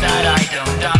that I don't die.